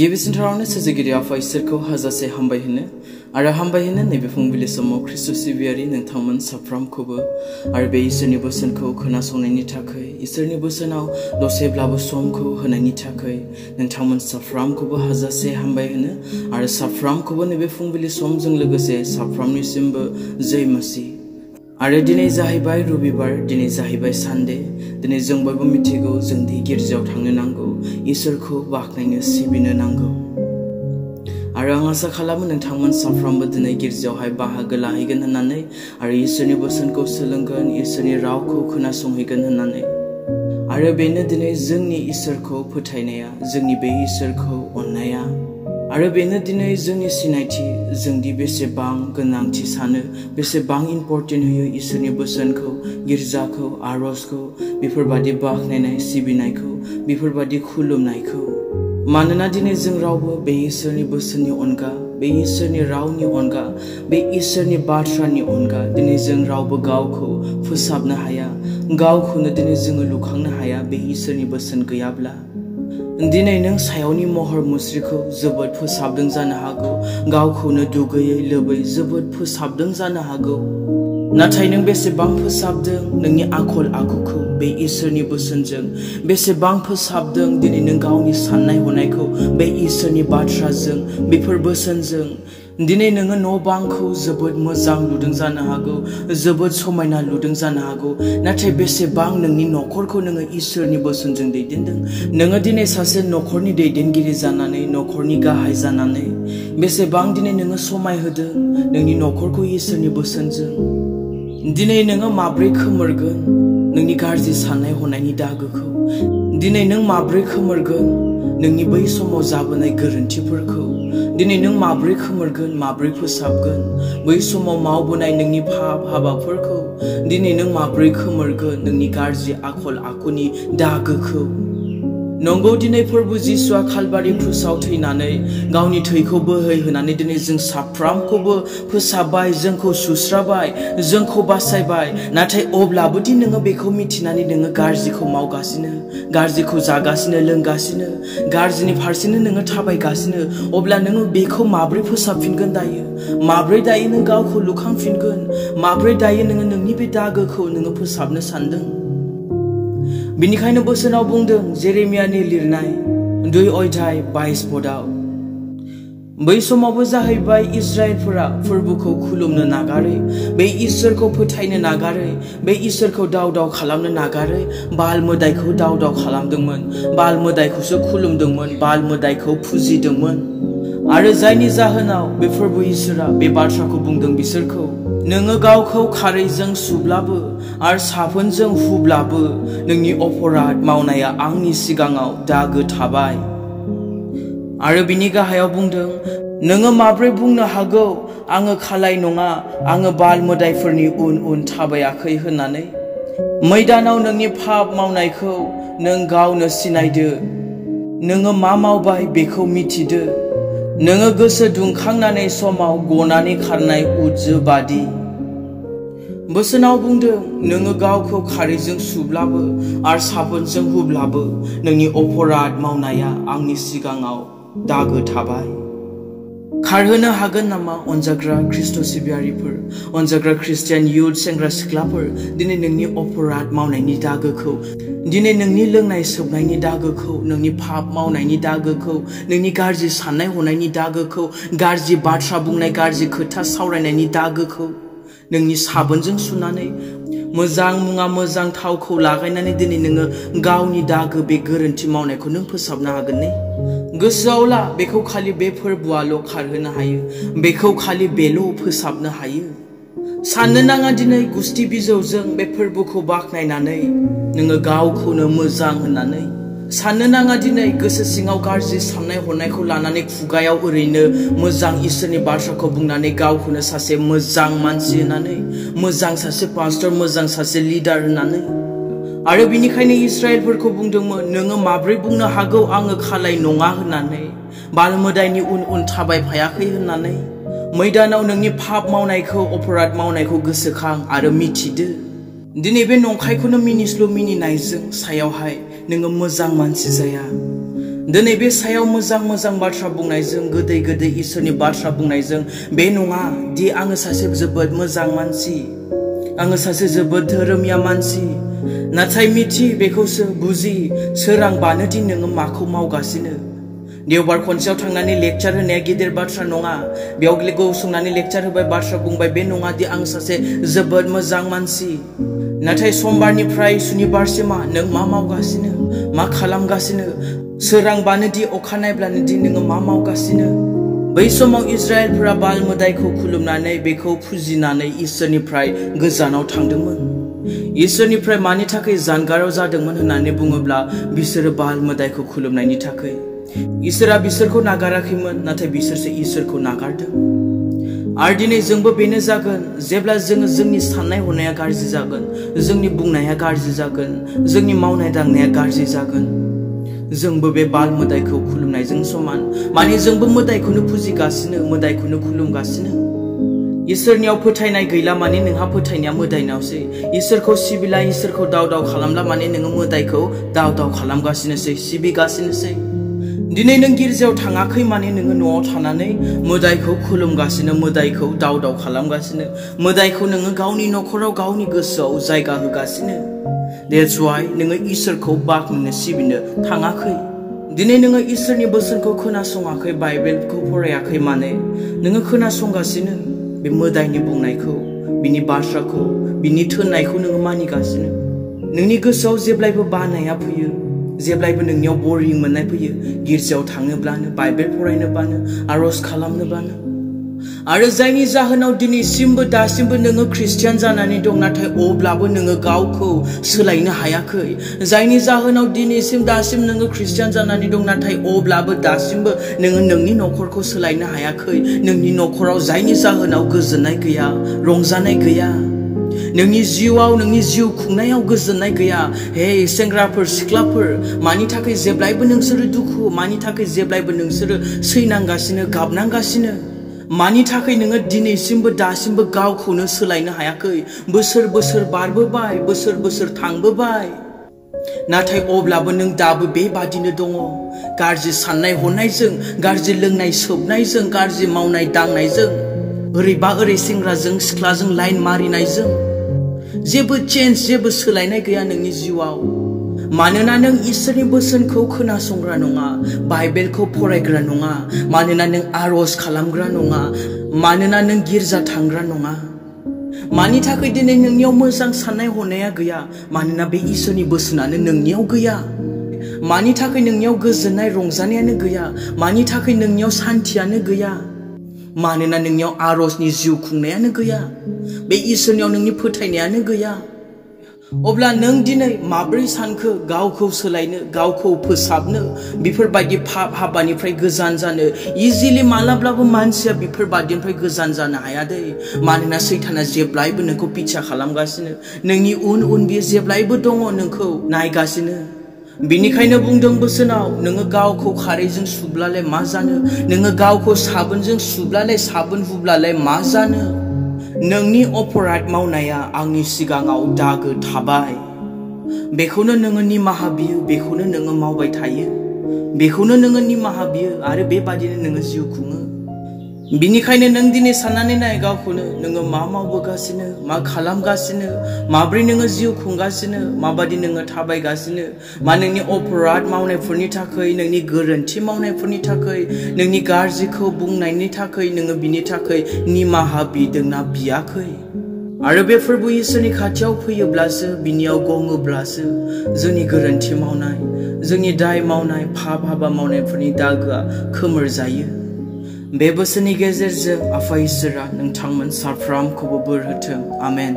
गिबिसिनथारावनो सोरजिगिरि आफा इसोरखौ हाजासे हामबाय होनो। आरो हामबाय होनो नैबे फुंबिलि समाव ख्रिस्ट' सिबियारि नोंथांमोन साफ्रोमखौबो। आरो बे इसोरनि बोसोनखौ खोनासंनायनि थाखाय इसोरनि बोसोनाव दसेब्लाबो समखौ होनायनि थाखाय नोंथांमोन साफ्रोमखौबो हाजासे हामबाय होनो। आरो साफ्रोमखौबो नैबे फुंबिलि समजों लोगोसे साफ्रोमनिसिमबो जै मासि। आरो दिनै जाहैबाय रबिबार, दिनै जाहैबाय सानडे दिनै जों बयबो मिथिगौ जों दि गिर्जायाव थांनो नांगौ, इसोरखौ बाख्नायनो सिबिनो नांगौ। आरो आं आसा खालामो नोंथांमोन साफ्रोमबो दिनै गिर्जायावहाय बाहागो लाहैगोन होननानै, आरो इसोरनि बोसोनखौ सोलोंगोन, इसोरनि रावखौ खोनासंहैगोन होननानै। आरो बेनो दिनै जोंनि इसोरखौ फोथायनाया, जोंनि बे इसोरखौ अननाया। आरो बेनो दिनै जोंनि सिनायथि। जोंदि बेसेबां गोनांथि सानो बेसेबां इम्पर्टेन्ट होयो इसोरनि बोसोनखौ गिर्जाखौ आर'जखौ बेफोरबादि बाख्नायनाय सिबिनायखौ बेफोरबादि खुलुमनायखौ। मानोना दिनै जों रावबो बे इसोरनि बोसोननि अनगा बे इसोरनि रावनि अनगा बे इसोरनि बाथ्रानि अनगा दिनै जों रावबो गावखौ फोसाबनो हाया। गावखौनो दिनै जोङो लुखांनो हाया बे इसोरनि बोसोन गैयाब्ला। दिनै नों सायावनि महर मुस्रिखौ जोबोद फोसाबदों जानो हागौ गावखौनो दुगैयै लोबै जोबोद फोसाबदों जानो हागौ नाथाय नों बेसेबां फोसाबदों नोंनि आखल आखुखौ बे इसोरनि बोसोनजों बेसेबां फोसाबदों दिनै नों गावनि साननाय हनायखौ बे इसोरनि बाथ्राजों बेफोर बोसोनजों दिनै नोङो न' बांखौ जोबोद मोजां लुदों जानो हागौ जोबोद समायना लुदों जानो हागौ। नाथाय बेसेबां नोंनि न'खरखौ नोङो इसोरनि बोसोनजों दैदेनदों? नोङो दिनै सासे न'खरनि दैदेनगिरि जानानै न'खरनि गाहाय जानानै बेसेबां दिनै नोङो समाय होदों नोंनि न'खरखौ इसोरनि बोसोनजों? दिनै नोङो माब्रै खोमोरगोन नोंनि गाज्रि साननाय हनायनि दागोखौ? दिनै नों माब्रै खोमोरगोन नोंनि बै समाव जाबोनाय गोरोन्थिफोरखौ? दिनै नों माब्रै खोमोरगोन माब्रै फोसाबगोन बै समाव मावबोनाय नोंनि फाब हाबाफोरखौ दिनै नों माब्रै खोमोरगोन नोंनि गाज्रि आखल आखुनि दागोखौ नंगौ दिनै फोरबो जिसुआ खालबारि क्रुसाव थैनानै गावनि थैखौ बोहैहोनानै दिनै जों साफ्रामखौबो फोसाबबाय जोंखौ सुस्राबाय जोंखौ बासायबाय नाथाय अब्लाबो दि नोङो बेखौ मिथिनानै नोङो गाज्रिखौ मावगासिनो गाज्रिखौ जागासिनो लोंगासिनो गाज्रिनि फारसेनो नोङो थाबायगासिनो अब्ला नोङो बेखौ माब्रै फोसाबफिनगोन दायो माब्रै दायो नों गावखौ लुखांफिनगोन माब्रै दायो नोङो नोंनि बे दागोखौ नोङो फोसाबनो सानदों बिनिखायनो बोसोनाव बुंदों जेरेमियानि लिरनाय दुइ अध्याय बाइस पदाव बै समावबो जाहैबाय इजराइलफोरा फोरबोखौ खुलुमनो नागारै बे इसोरखौ फोथायनो नागारै बे इसोरखौ दाव दाव खालामनो नागारै बाल मोदायखौ दाव दाव खालामदोंमोन बाल मोदायखौसो खुलुमदोंमोन बाल मोदायखौ फुजिदोंमोन आरो जायनि जाहोनाव बे फोरबो इसोरा बे बाथ्राखौ बुंदों बिसोरखौ नोङो गावखौ खारैजों सुब्लाबो आरो साफोनजों हुब्लाबो नोंनि अपराध मावनाया आंनि सिगाङाव दागो थाबाय आरो बिनि गाहायाव बुंदों नोङो माब्रै बुंनो हागौ आङो खालाय नङा आङो बाल मोदायफोरनि उन उन थाबायाखै होननानै मैदानाव नोंनि फाब मावनायखौ नों गावनो सिनायदो नोङो मा मावबाय बेखौ मिथिदो नोङो गोसो दुंखांनानै समाव गनानै खारनाय उज्जो बादि बोसोनाव बुंदों नोङो गावखौ खारैजों सुब्लाबो आरो साबोनजों हुब्लाबो नोंनि अपराध मावनाया आंनि सिगाङाव दागो थाबाय खारहोनो हागोन नामा अनजाग्रा ख्रिस्ट' सिबियारिफोर अनजाग्रा ख्रिस्टियान युथ सेंग्रा सिख्लाफोर दिनै नोंनि अपराध मावनायनि दागोखौ दिनै नोंनि लोंनाय सोबनायनि दागोखौ नोंनि फाब मावनायनि दागोखौ नोंनि गाज्रि साननाय हनायनि दागोखौ गाज्रि बाथ्रा बुंनाय गाज्रि खोथा सावरायनायनि दागोखौ नोंनि साबोनजों सुनानै मोजां मुङा मोजां थावखौ लागायनानै दिनै नोङो गावनि दागो बे गोरोन्थि मावनायखौ नों फोसाबनो हागोन ने गोसोआव ला बेखौ खालि बे फोरबोआल' खारहोनो हायो बेखौ खालि बेल' फोसाबनो हायो साननो नाङा दिनै गुस्थि बिजौजों बे फोरबोखौ बाख्नायनानै नोङो गावखौनो मोजां होननानै साननो नाङा दिनै गोसो सिङाव गाज्रि साननाय हनायखौ लानानै खुगायाव ओरैनो मोजां इसोरनि बाथ्राखौ बुंनानै गावखौनो सासे मोजां मानसि होननानै मोजां सासे पास्टर मोजां सासे लिडार होननानै आरो बिनिखायनो इस्राएलफोरखौ बुंदोंमोन नोङो माब्रै बुंनो हागौ आङो खालाय नङा होननानै बाल मोदायनि उन उन थाबायफायाखै होननानै मैदानाव नोंनि फाब मावनायखौ अपराध मावनायखौ गोसोखां आरो मिथिदो दिनै बे नंखायखौनो मिनिस्लु मिनिनायजों सायावहाय नोङो मोजां मानसि जाया। दिनै बे सायाव मोजां मोजां बाथ्रा बुंनायजों, गोदै गोदै इसोरनि बाथ्रा बुंनायजों, बे नङा दि आङो सासे जोबोद मोजां मानसि। आङो सासे जोबोद धोरोमिया मानसि। नाथाय मिथि बेखौसो बुजि सोरांबानो दि नोङो माखौ मावगासिनो। देवबार खनसेयाव थांनानै लेक्चार होनाया गिदिर बाथ्रा नङा। बेयाव गसंनानै लेक्चार होबाय, बाथ्रा बुंबाय, बे नङा दि आं सासे जोबोद मोजां मानसि। नाथाय समबारनिफ्राय सुनिबारसिमा नों मा मावगासिनो? मा खालामगासिनो? सोरांबानो दि अखा नायब्लानो दि नोङो मा मावगासिनो? बै समाव इजराइलफोरा बाल मोदायखौ खुलुमनानै बेखौ फुजिनानै इसोरनिफ्राय गोजानाव थांदोंमोन। इसोरनिफ्राय मानि थाखाय जानगाराव जादोंमोन होननानै बुङोब्ला बिसोरो बाल मोदायखौ खुलुमनायनि थाखाय इसोरा बिसोरखौ नागाराखैमोन नाथाय बिसोरसो इसोरखौ नागारदों। आरो दिनै जोंबो बेनो जागोन। जेब्ला जोङो जोंनि साननाय हनाया गाज्रि जागोन जोंनि बुंनाया गाज्रि जागोन जोंनि मावनाय दांनाया गाज्रि जागोन। जोंबो बे बाल मोदायखौ खुलुमनायजों समान। माने जोंबो मोदायखौनो फुजिगासिनो मोदायखौनो खुलुमगासिनो। इसोरनियाव फोथायनाय गैला माने नोंहा फोथायनाया मोदायनावसै। इसोरखौ सिबिला इसोरखौ दाव दाव खालामला माने नोङो मोदायखौ दाव दाव खालामगासिनोसै सिबिगासिनोसै। दिनै नों गिर्जायाव थाङाखै माने नोङो न'आव थानानै मोदायखौ खुलुमगासिनो मोदायखौ दाव दाव खालामगासिनो मोदायखौ नोङो गावनि न'खराव गावनि गोसोआव जायगा होगासिनो देट्स वाइ नोङो इसोरखौ बाख्नायनो सिबिनो थाङाखै दिनै नोङो इसोरनि बोसोनखौ खोनासङाखै बाइबेलखौ फरायाखै माने नोङो खोनासंगासिनो बे मोदायनि बुंनायखौ बिनि बाथ्राखौ बिनि थोननायखौ नोङो मानिगासिनो नोंनि गोसोआव जेब्लायबो बानाया फैयो जेब्लायबो नोंनियाव बरिं मोननाय फैयो गिर्जायाव थाङोब्लानो बाइबेल फरायनोबानो आर'ज खालामनोबानो आरो जायनि जाहोनाव दिनैसिमबो दासिमबो नोङो ख्रिस्टियान जानानै दं नाथाय अब्लाबो नोङो गावखौ सोलायनो हायाखै जायनि जाहोनाव दिनैसिम दासिम नोङो ख्रिस्टियान जानानै दं नाथाय अब्लाबो दासिमबो नोङो नोंनि न'खरखौ सोलायनो हायाखै नोंनि न'खराव जायनि जाहोनाव गोजोननाय गैया रंजानाय गैया नोंनि जिउआव, नोंनि जिउ खुंनायाव गोजोननाय गैया। हे, सेंग्राफोर, सिख्लाफोर, मानि थाखाय जेब्लायबो नोंसोरो दुखु, मानि थाखाय जेब्लायबो नोंसोरो सैनांगासिनो, गाबनांगासिनो? मानि थाखाय नोङो दिनैसिमबो, दासिमबो गावखौनो सोलायनो हायाखै? बोसोर बोसोर बारबोबाय, बोसोर बोसोर थांबोबाय। नाथाय अब्लाबो नों दाबो बेबादिनो दङ। गाज्रि साननाय हनायजों, गाज्रि लोंनाय सोबनायजों, गाज्रि मावनाय दांनायजों, ओरैबा ओरै सेंग्राजों, सिख्लाजों लाइन मारिनायजों। जेबो चेन्ज जेबो सोलायनाय गैया नोंनि जिउआव मानोना नों इसोरनि बोसोनखौ खोनासंग्रा नङा बाइबेलखौ फरायग्रा नङा मानोना नों आर'ज खालामग्रा नङा मानोना नों गिर्जा थांग्रा नङा मानि थाखाय दिनै नोंनियाव मोजां साननाय हनाया गैया मानोना बे इसोरनि बोसोनानो नोंनियाव गैया मानि थाखाय नोंनियाव गोजोननाय रंजानायानो गैया मानि थाखाय नोंनियाव सान्थियानो गैया मानोना नोंनियाव आर'जनि जिउ खुंनायानो गैया। बे इसोरनियाव नोंनि फोथायनायानो गैया। अब्ला नों दिनै माब्रै सानखो गावखौ सोलायनो गावखौ फोसाबनो बेफोरबायदि पाप हाबानिफ्राय गोजान जानो? इजिलि मालाब्लाबो मानसिया बेफोरबायदिनिफ्राय गोजान जानो हाया दै। मानोना सैथाना जेब्लायबो नोंखौ पिच्छा खालामगासिनो। नोंनि उन उन बियो जेब्लायबो दङ नोंखौ नायगासिनो। बिनिखायनो बुंदों बोसोनाव नोङो गावखौ खारैजों सुब्लालाय मा जानो नोङो गावखौ साबोनजों सुब्लालाय साबोन हुब्लालाय मा जानो नोंनि अपराध मावनाया आंनि सिगाङाव दागो थाबाय बेखौनो नोङो निमाहा बियो बेखौनो नोङो मावबाय थायो बेखौनो नोङो निमाहा बियो आरो बेबादिनो नोङो जिउ खुङो बिनिखायनो नों दिनै साननानै नाय गावखौनो नोङो मा मावबोगासिनो मा खालामगासिनो माब्रै नोङो जिउ खुंगासिनो माबादि नोङो थाबायगासिनो मा नोंनि अपराध मावनायफोरनि थाखाय नोंनि गोरोन्थि मावनायफोरनि थाखाय नोंनि गाज्रिखौ बुंनायनि थाखाय नोङो बिनि थाखाय निमाहा बिदोंना बियाखै आरो बे फोरबो इसोरनि खाथियाव फैयोब्लासो बिनियाव गङोब्लासो जोंनि गोरोन्थि मावनाय जोंनि दाय मावनाय फाब हाबा मावनायफोरनि दागोआ खोमोर जायो बे बोसोरनि गेजेरजों आफा इसोरा नोंथांमोन साफ्रामखौबो बोर होथों आमेन